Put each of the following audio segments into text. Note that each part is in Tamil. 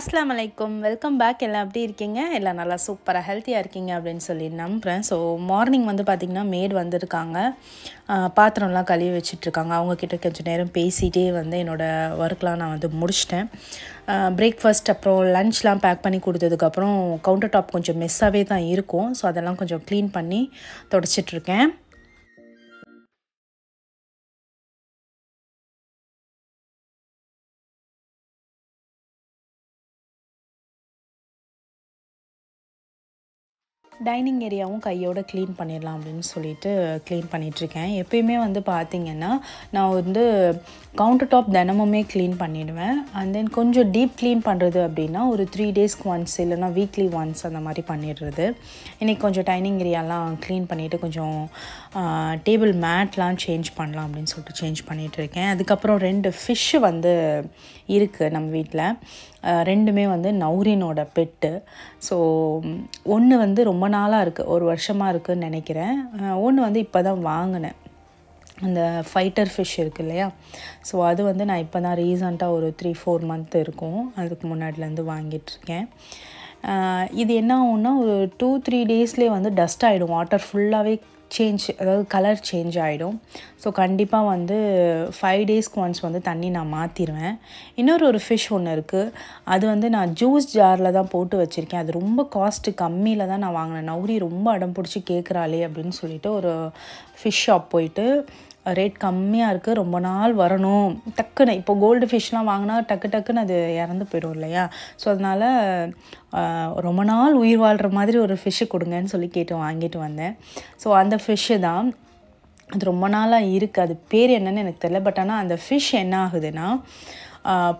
அஸ்லாம் வலைக்கம் வெல்கம் பேக் எல்லாம் எப்படி இருக்கீங்க? எல்லாம் நல்லா சூப்பராக ஹெல்த்தியாக இருக்கீங்க அப்படின்னு சொல்லி நம்புகிறேன் ஸோ மார்னிங் வந்து பார்த்திங்கன்னா மேட் வந்திருக்காங்க. பாத்திரம்லாம் கழுவி வச்சுட்ருக்காங்க. அவங்கக்கிட்ட கொஞ்சம் நேரம் பேசிகிட்டே வந்து என்னோடய ஒர்க்லாம் நான் வந்து முடிச்சிட்டேன். பிரேக்ஃபாஸ்ட் அப்புறம் லஞ்ச்லாம் பேக் பண்ணி கொடுத்ததுக்கப்புறம் கவுண்டர் டாப் கொஞ்சம் மெஸ்ஸாகவே தான் இருக்கும். ஸோ அதெல்லாம் கொஞ்சம் க்ளீன் பண்ணி தொடச்சிட்ருக்கேன். டைனிங் ஏரியாவும் கையோட க்ளீன் பண்ணிடலாம் அப்படின்னு சொல்லிட்டு க்ளீன் பண்ணிகிட்ருக்கேன் எப்பயுமே வந்து பார்த்திங்கன்னா நான் வந்து கவுண்டர் டாப் தினமுமே க்ளீன் பண்ணிடுவேன். அண்ட் தென் கொஞ்சம் டீப் க்ளீன் பண்ணுறது அப்படின்னா ஒரு த்ரீ டேஸ்க்கு ஒன்ஸ் இல்லைனா வீக்லி ஒன்ஸ் அந்த மாதிரி பண்ணிடுறது. இன்றைக்கி கொஞ்சம் டைனிங் ஏரியாலாம் க்ளீன் பண்ணிவிட்டு கொஞ்சம் டேபிள் மேட்லாம் சேஞ்ச் பண்ணலாம் அப்படின்னு சொல்லிட்டு சேஞ்ச் பண்ணிகிட்டு இருக்கேன் அதுக்கப்புறம் ரெண்டு ஃபிஷ்ஷு வந்து இருக்குது நம்ம வீட்டில் ரெண்டுமே வந்து நௌரினோட பெட்டு. ஸோ ஒன்று வந்து ரொம்ப நாளாக இருக்குது ஒரு வருஷமாக இருக்குதுன்னு நினைக்கிறேன். ஒன்று வந்து இப்போ தான் வாங்கினேன். அந்த ஃபைட்டர் ஃபிஷ் இருக்குது இல்லையா? ஸோ அது வந்து நான் இப்போ தான் ரீசண்டாக ஒரு த்ரீ ஃபோர் மந்த் இருக்கும். அதுக்கு முன்னாடிலேருந்து வாங்கிட்டுருக்கேன். இது என்ன ஆகும்னா ஒரு டூ த்ரீ டேஸ்லேயே வந்து டஸ்ட் ஆகிடும் வாட்டர் ஃபுல்லாகவே சேஞ்ச் அதாவது கலர் சேஞ்ச் ஆகிடும் ஸோ கண்டிப்பாக வந்து ஃபைவ் டேஸ்க்கு ஒன்ஸ் வந்து தண்ணி நான் மாற்றிடுவேன் இன்னொரு ஒரு ஃபிஷ் ஒன்று இருக்குது அது வந்து நான் ஜூஸ் ஜாரில் தான் போட்டு வச்சுருக்கேன். அது ரொம்ப காஸ்ட்டு கம்மியில் தான் நான் வாங்கினேன். நௌரி ரொம்ப அடம் பிடிச்சி கேட்குறாளே அப்படின்னு சொல்லிட்டு ஒரு ஃபிஷ் ஷாப் போயிட்டு ரேட் கம்மியாக இருக்குது ரொம்ப நாள் வரணும். டக்குன்னு இப்போ கோல்டு ஃபிஷ்லாம் வாங்கினா டக்கு டக்குன்னு அது இறந்து போயிடும் இல்லையா? ஸோ அதனால் ரொம்ப நாள் உயிர் வாழ்கிற மாதிரி ஒரு ஃபிஷ்ஷு கொடுங்கன்னு சொல்லி கேட்டு வாங்கிட்டு வந்தேன். ஸோ அந்த ஃபிஷ்ஷு தான். அது ரொம்ப நாளாக இருக்குது அது பேர் என்னன்னு எனக்கு தெரியல. பட் ஆனால் அந்த ஃபிஷ் என்ன ஆகுதுன்னா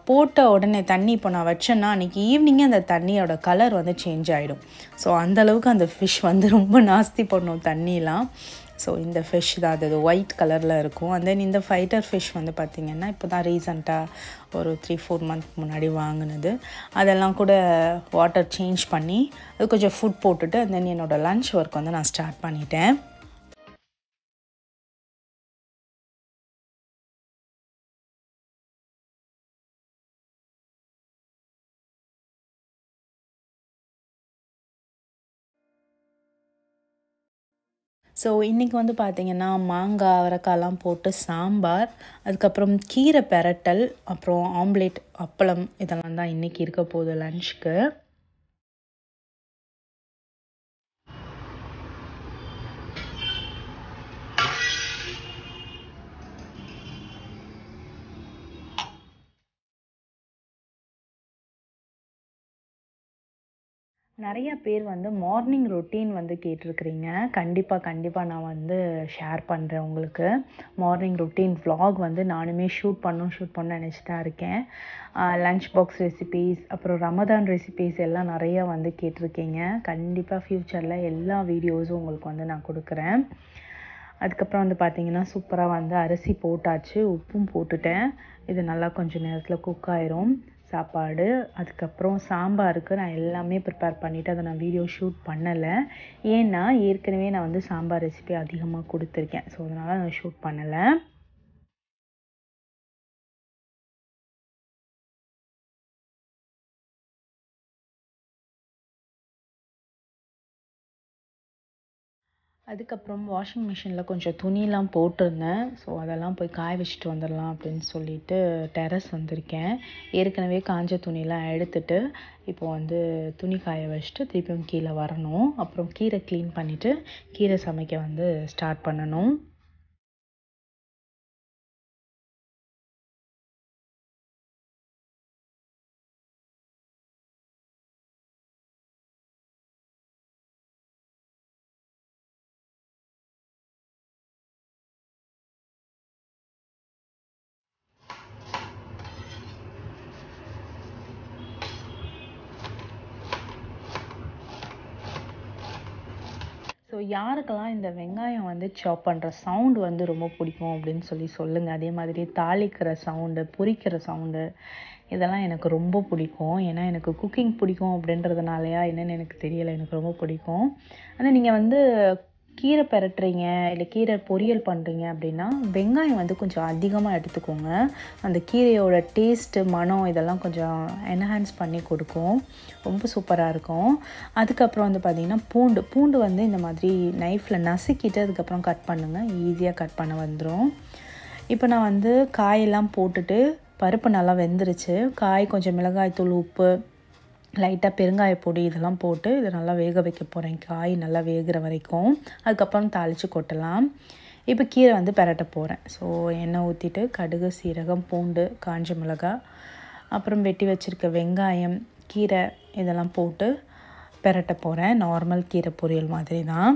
போட்ட உடனே தண்ணி இப்போ நான் வச்சேன்னா அன்றைக்கி ஈவினிங்கே அந்த தண்ணியோட கலர் வந்து சேஞ்ச் ஆகிடும் ஸோ அந்தளவுக்கு அந்த ஃபிஷ் வந்து ரொம்ப நாஸ்தி பண்ணும் தண்ணிலாம். ஸோ இந்த ஃபிஷ் தான். அது ஒயிட் கலரில் இருக்கும். அண்ட் தென் இந்த ஃபைட்டர் ஃபிஷ் வந்து பார்த்திங்கன்னா இப்போ தான் ரீசண்டாக ஒரு த்ரீ ஃபோர் மந்த் முன்னாடி வாங்கினது. அதெல்லாம் கூட வாட்டர் சேஞ்ச் பண்ணி அது கொஞ்சம் ஃபுட் போட்டுட்டு அண்ட் தென் என்னோடய லன்ச் ஒர்க் வந்து நான் ஸ்டார்ட் பண்ணிட்டேன். ஸோ இன்றைக்கி வந்து பார்த்திங்கன்னா மாங்காய் அவரைக்காய்லாம் போட்டு சாம்பார் அதுக்கப்புறம் கீரை பெரட்டல் அப்புறம் ஆம்லேட் அப்பளம் இதெல்லாம் தான் இன்றைக்கி இருக்க போகுது லன்ச்சுக்கு நிறைய பேர் வந்து மார்னிங் ரொட்டீன் வந்து கேட்டிருக்கிறீங்க. கண்டிப்பாக கண்டிப்பாக நான் வந்து ஷேர் பண்ணுறேன் உங்களுக்கு. மார்னிங் ரொட்டீன் வ்ளாக் வந்து நானுமே ஷூட் பண்ணும் ஷூட் பண்ண நினச்சி தான் இருக்கேன். லன்ச் பாக்ஸ் ரெசிபீஸ் அப்புறம் ரமதான் ரெசிபீஸ் எல்லாம் நிறையா வந்து கேட்டிருக்கீங்க. கண்டிப்பாக ஃப்யூச்சரில் எல்லா வீடியோஸும் உங்களுக்கு வந்து நான் கொடுக்குறேன். அதுக்கப்புறம் வந்து பார்த்திங்கன்னா சூப்பராக வந்து அரிசி போட்டாச்சு உப்பும் போட்டுட்டேன். இது நல்லா கொஞ்சம் நேரத்தில் குக் ஆயிரும். சாப்பாடு அதுக்கப்புறம் சாம்பாருக்கு நான் எல்லாமே ப்ரிப்பேர் பண்ணிவிட்டு அதை நான் வீடியோ ஷூட் பண்ணலை. ஏன்னா ஏற்கனவே நான் வந்து சாம்பார் ரெசிபி அதிகமாக கொடுத்துருக்கேன். ஸோ அதனால் நான் ஷூட் பண்ணலை. அதுக்கப்புறம் வாஷிங் மிஷினில் கொஞ்சம் துணியெலாம் போட்டிருந்தேன். ஸோ அதெல்லாம் போய் காய வச்சுட்டு வந்துடலாம் அப்படின்னு சொல்லிட்டு டெரஸ் வந்திருக்கேன். ஏற்கனவே காஞ்ச துணியெலாம் எடுத்துட்டு இப்போ வந்து துணி காய வச்சுட்டு திருப்பியும் கீழே வரணும். அப்புறம் கீரை க்ளீன் பண்ணிவிட்டு கீரை சமைக்க வந்து ஸ்டார்ட் பண்ணணும். ஸோ யாருக்கெல்லாம் இந்த வெங்காயம் வந்து சாப் பண்ணுற சவுண்டு வந்து ரொம்ப பிடிக்கும் அப்படின்னு சொல்லி சொல்லுங்கள் அதே மாதிரி தாளிக்கிற சவுண்டு பொரிக்கிற சவுண்டு இதெல்லாம் எனக்கு ரொம்ப பிடிக்கும். ஏன்னா எனக்கு குக்கிங் பிடிக்கும் அப்படின்றதுனாலயா என்னென்னு எனக்கு தெரியலை. எனக்கு ரொம்ப பிடிக்கும். ஆனால் நீங்கள் வந்து கீரை பெரட்டுறீங்க இல்லை கீரை பொரியல் பண்ணுறீங்க அப்படின்னா வெங்காயம் வந்து கொஞ்சம் அதிகமாக எடுத்துக்கோங்க. அந்த கீரையோட டேஸ்ட்டு மனம் இதெல்லாம் கொஞ்சம் என்ஹான்ஸ் பண்ணி கொடுக்கும். ரொம்ப சூப்பராக இருக்கும். அதுக்கப்புறம் வந்து பார்த்திங்கன்னா பூண்டு. பூண்டு வந்து இந்த மாதிரி நைஃப்பில் நசுக்கிட்டு அதுக்கப்புறம் கட் பண்ணுங்கள் ஈஸியாக கட் பண்ண வந்துடும் இப்போ நான் வந்து காயெல்லாம் போட்டுட்டு பருப்பு நல்லா வெந்துருச்சு. காய் கொஞ்சம் மிளகாய்த்தூள் உப்பு லைட்டாக பெருங்காய பொடி இதெல்லாம் போட்டு இதை நல்லா வேக வைக்க போகிறேன் காய் நல்லா வேகிற வரைக்கும். அதுக்கப்புறம் தாளித்து கொட்டலாம். இப்போ கீரை வந்து பெரட்ட போகிறேன் ஸோ எண்ணெய் ஊற்றிட்டு கடுகு சீரகம் பூண்டு காஞ்ச மிளகாய் அப்புறம் வெட்டி வச்சுருக்க வெங்காயம் கீரை இதெல்லாம் போட்டு பெரட்ட போகிறேன் நார்மல் கீரை பொரியல் மாதிரி தான்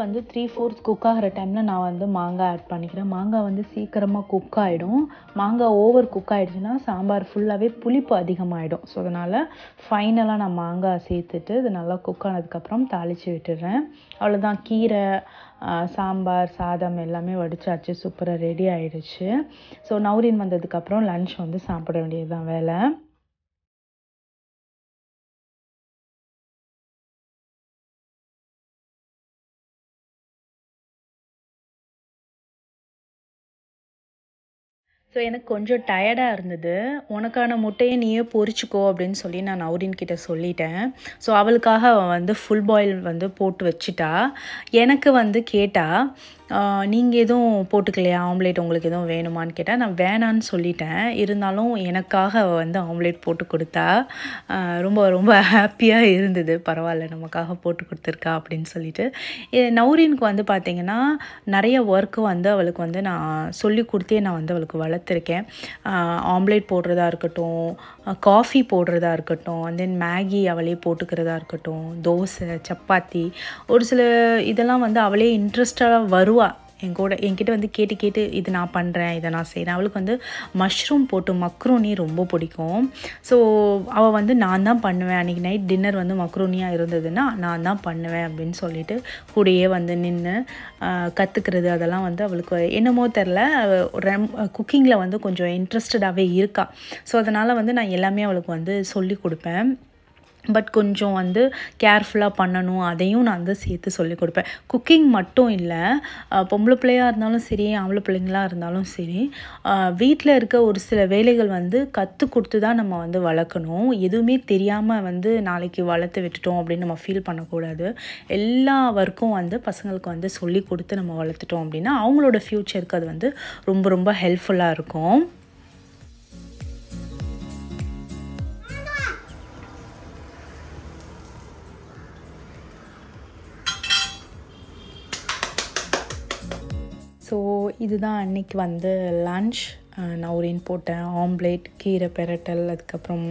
வந்து த்ரீ ஃபோர்த் குக் ஆகிற டைமில் நான் வந்து மாங்காய் ஆட் பண்ணிக்கிறேன். மாங்காய் வந்து சீக்கிரமாக குக் ஆகிடும் மாங்காய் ஓவர் குக் ஆகிடுச்சுன்னா சாம்பார் ஃபுல்லாகவே புளிப்பு அதிகமாகிடும் ஸோ அதனால் ஃபைனலாக நான் மாங்காய் சேர்த்துட்டு இது நல்லா குக் ஆனதுக்கப்புறம் தாளித்து விட்டுடுறேன் அவ்வளோதான் கீரை சாம்பார் சாதம் எல்லாமே வடிச்சாச்சு. சூப்பராக ரெடி ஆகிடுச்சு ஸோ நௌரின் வந்ததுக்கப்புறம் லன்ச் வந்து சாப்பிட வேண்டியது தான் வேலை. ஸோ எனக்கு கொஞ்சம் டயர்டாக இருந்தது. உனக்கான முட்டையை நீயே பொரிச்சுக்கோ அப்படின்னு சொல்லி நான் நௌரின் கிட்ட சொல்லிட்டேன். ஸோ அவளுக்காக அவள் வந்து ஃபுல் பாயில் வந்து போட்டு வச்சுட்டா. எனக்கு வந்து கேட்டால் நீங்கள் எதுவும் போட்டுக்கலையா? ஆம்லேட் உங்களுக்கு எதுவும் வேணுமான்னு கேட்டால் நான் வேணான்னு சொல்லிட்டேன். இருந்தாலும் எனக்காக அவள் வந்து ஆம்லேட் போட்டு கொடுத்தா ரொம்ப ரொம்ப ஹாப்பியாக இருந்தது. பரவாயில்ல நமக்காக போட்டு கொடுத்துருக்கா அப்படின்னு சொல்லிட்டு. நௌரீனுக்கு வந்து பார்த்திங்கன்னா நிறைய ஒர்க்கு வந்து அவளுக்கு வந்து நான் சொல்லி கொடுத்தே நான் வந்து அவளுக்கு வளர்த்துருக்கேன். ஆம்லேட் போடுறதா இருக்கட்டும் காஃபி போடுறதா இருக்கட்டும் தென் மேகி அவளே போட்டுக்கிறதா இருக்கட்டும் தோசை சப்பாத்தி ஒரு சில இதெல்லாம் வந்து அவளே இன்ட்ரெஸ்டாக வருவா என் கூட என்கிட்ட வந்து கேட்டு கேட்டு இது நான் பண்ணுறேன் இதை நான் செய்கிறேன் அவளுக்கு வந்து மஷ்ரூம் போட்டு மக்ரோனி ரொம்ப பிடிக்கும். ஸோ அவள் வந்து நான் தான் பண்ணுவேன். அன்றைக்கி நைட் டின்னர் வந்து மக்ரோனியாக இருந்ததுன்னா நான் தான் பண்ணுவேன் அப்படின்னு சொல்லிட்டு கூடயே வந்து நின்று கற்றுக்கிறது அதெல்லாம் வந்து அவளுக்கு என்னமோ தெரில ரெம் குக்கிங்கில் வந்து கொஞ்சம் இன்ட்ரெஸ்டடாகவே இருக்கா. ஸோ அதனால் வந்து நான் எல்லாமே அவளுக்கு வந்து சொல்லி கொடுப்பேன். பட் கொஞ்சம் வந்து கேர்ஃபுல்லாக பண்ணணும். அதையும் நான் வந்து சேர்த்து சொல்லி கொடுப்பேன். குக்கிங் மட்டும் இல்லை. பொம்பளை பிள்ளையாக இருந்தாலும் சரி ஆம்பளை பிள்ளைங்களாக இருந்தாலும் சரி வீட்டில் இருக்க ஒரு சில வேலைகள் வந்து கற்றுக் கொடுத்து தான் நம்ம வந்து வளர்க்கணும். எதுவுமே தெரியாமல் வந்து நாளைக்கு வளர்த்து விட்டுட்டோம் அப்படின்னு நம்ம ஃபீல் பண்ணக்கூடாது. எல்லா ஒர்க்கும் வந்து பசங்களுக்கு வந்து சொல்லி கொடுத்து நம்ம வளர்த்துட்டோம் அப்படின்னா அவங்களோட ஃப்யூச்சருக்கு அது வந்து ரொம்ப ரொம்ப ஹெல்ப்ஃபுல்லாக இருக்கும். ஸோ இதுதான் அன்னைக்கு வந்து லன்ச் நவுரின் போட்டேன் ஆம்லேட் கீரை பெரட்டல் அதுக்கப்புறம்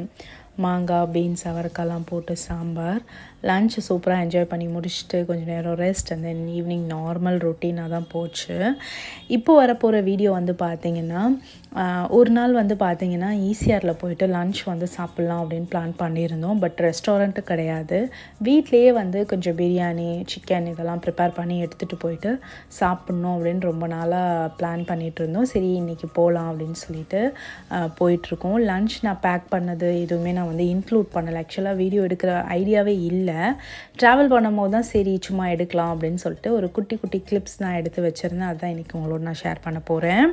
மாங்காய் பீன்ஸ் அவரைக்காலாம் போட்டு சாம்பார். லன்ச் சூப்பராக என்ஜாய் பண்ணி முடிச்சுட்டு கொஞ்சம் நேரம் rest and then evening normal ரொட்டீனாக தான் போச்சு. இப்போ வரப்போகிற வீடியோ வந்து பார்த்தீங்கன்னா ஒரு நாள் வந்து பார்த்தீங்கன்னா ஈசிஆரில் போயிட்டு லன்ச் வந்து சாப்பிட்லாம் அப்படின்னு பிளான் பண்ணியிருந்தோம். பட் ரெஸ்டாரண்ட்டு கிடையாது. வீட்லேயே வந்து கொஞ்சம் பிரியாணி சிக்கன் இதெல்லாம் ப்ரிப்பேர் பண்ணி எடுத்துகிட்டு போயிட்டு சாப்பிட்ணும் அப்படின்னு ரொம்ப நாளாக பிளான் பண்ணிகிட்டு இருந்தோம். சரி இன்றைக்கி போகலாம் அப்படின்னு சொல்லிட்டு போயிட்டுருக்கோம் லன்ச் நான் பேக் பண்ணது எதுவுமே நான் வந்து இன்க்ளூட் பண்ணலை. ஆக்சுவலாக வீடியோ எடுக்கிற ஐடியாவே இல்லை. ட்ராவல் பண்ணும்போது தான் சரி சும்மா எடுக்கலாம் அப்படின்னு சொல்லிட்டு ஒரு குட்டி குட்டி கிளிப்ஸ் நான் எடுத்து வச்சுருந்தேன். அதுதான் இன்றைக்கி உங்களோட நான் ஷேர் பண்ண போகிறேன்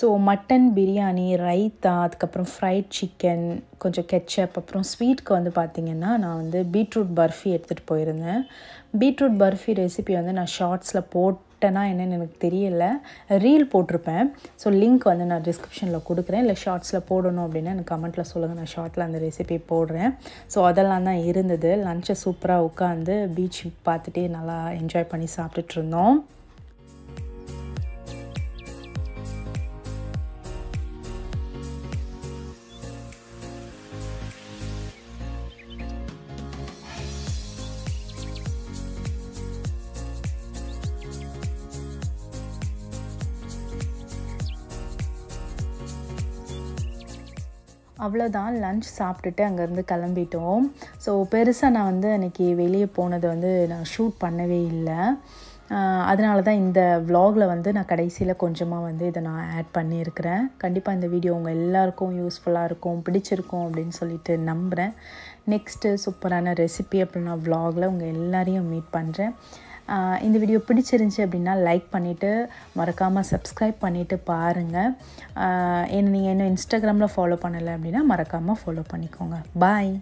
ஸோ மட்டன் பிரியாணி ரைத்தா அதுக்கப்புறம் ஃப்ரைட் சிக்கன் கொஞ்சம் கெச்சப் அப்புறம் ஸ்வீட்க்கு வந்து பார்த்திங்கன்னா நான் வந்து பீட்ரூட் பர்ஃபி எடுத்துகிட்டு போயிருந்தேன். பீட்ரூட் பர்ஃபி ரெசிபி வந்து நான் ஷார்ட்ஸில் போட்டேன்னா என்னென்னு எனக்கு தெரியல. ரீல் போட்டிருப்பேன். ஸோ லிங்க் வந்து நான் டிஸ்கிரிப்ஷனில் கொடுக்குறேன். இல்லை ஷார்ட்ஸில் போடணும் அப்படின்னா எனக்கு கமெண்ட்டில் சொல்லுங்கள் நான் ஷார்ட்டில் அந்த ரெசிபி போடுறேன். ஸோ அதெல்லாம் தான் இருந்தது. லஞ்சை சூப்பராக உட்காந்து பீச் பார்த்துட்டே நல்லா என்ஜாய் பண்ணி சாப்பிட்டுட்டு இருந்தோம். அவ்வளோதான் லன்ச் சாப்பிட்டுட்டு அங்கேருந்து கிளம்பிட்டோம். ஸோ பெருசாக நான் வந்து அன்றைக்கி வெளியே போனது வந்து நான் ஷூட் பண்ணவே இல்லை. அதனால தான் இந்த வ்ளாகில் வந்து நான் கடைசியில் கொஞ்சமாக வந்து இதை நான் ஆட் பண்ணியிருக்கிறேன். கண்டிப்பாக இந்த வீடியோ உங்கள் எல்லாருக்கும் யூஸ்ஃபுல்லாக இருக்கும் பிடிச்சிருக்கும் அப்படின்னு சொல்லிட்டு நம்புகிறேன் நெக்ஸ்ட்டு சூப்பரான ரெசிபி அப்படின்னா வ்ளாகில் உங்கள் எல்லாரையும் மீட் பண்ணுறேன் இந்த வீடியோ பிடிச்சிருந்துச்சி அப்படின்னா லைக் பண்ணிவிட்டு மறக்காமல் சப்ஸ்கிரைப் பண்ணிவிட்டு பாருங்கள் என்ன நீங்கள் இன்னும் இன்ஸ்டாகிராமில் ஃபாலோ பண்ணலை அப்படின்னா மறக்காமல் ஃபாலோ பண்ணிக்கோங்க. பாய்